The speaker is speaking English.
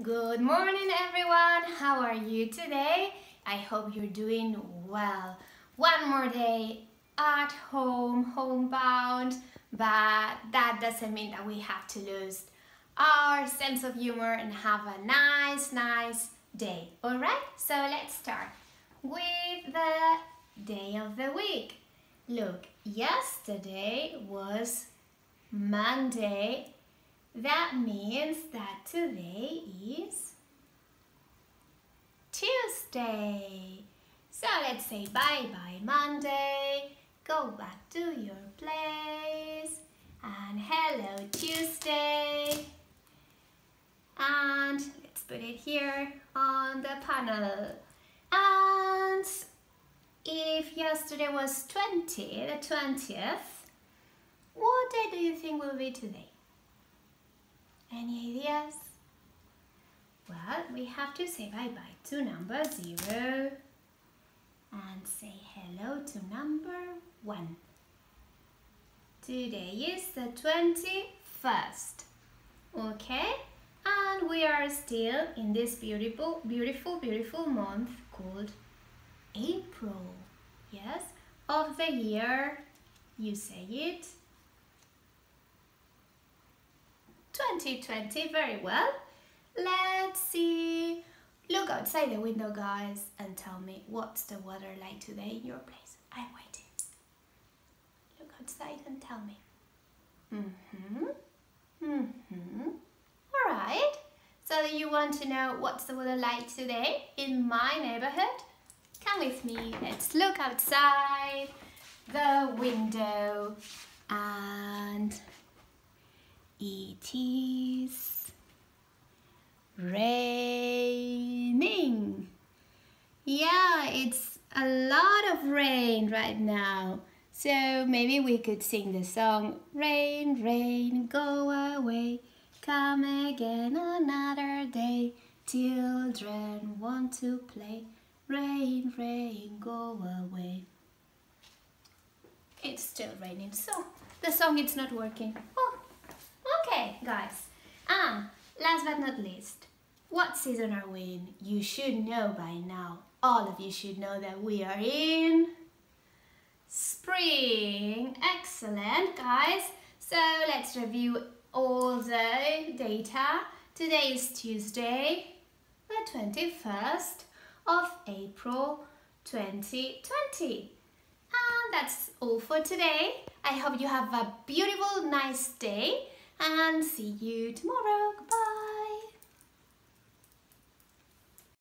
Good morning everyone. How are you today? I hope you're doing well. One more day at home, homebound, but that doesn't mean that we have to lose our sense of humor and have a nice, nice day. All right, so let's start with the day of the week. Look, yesterday was Monday. That means that today is Tuesday. So let's say bye-bye Monday, go back to your place, and hello Tuesday. And let's put it here on the panel. And if yesterday was 20, the 20th, what day do you think will be today? Any ideas? Well, we have to say bye-bye to number 0 and say hello to number 1. Today is the 21st, okay? And we are still in this beautiful, beautiful, beautiful month called April, yes? Of the year, you say it, 2020, very well. Let's see. Look outside the window, guys, and tell me what's the weather like today in your place. I'm waiting. Look outside and tell me. Mm-hmm. Mm-hmm. All right. So you want to know what's the weather like today in my neighborhood? Come with me. Let's look outside the window and it is raining. Yeah, it's a lot of rain right now. So maybe we could sing the song Rain, rain, go away, come again another day. Children want to play, rain, rain, go away. It's still raining, so the song is not working. Oh, Okay, guys. And last but not least, what season are we in? You should know by now. All of you should know that we are in spring. Excellent, guys. So let's review all the data. Today is Tuesday, the 21st of April 2020. And that's all for today. I hope you have a beautiful, nice day and see you tomorrow. Goodbye.